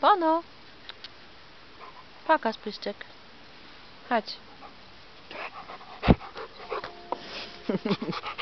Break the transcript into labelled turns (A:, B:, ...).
A: Pono! Pokaż pyszczek. Chodź.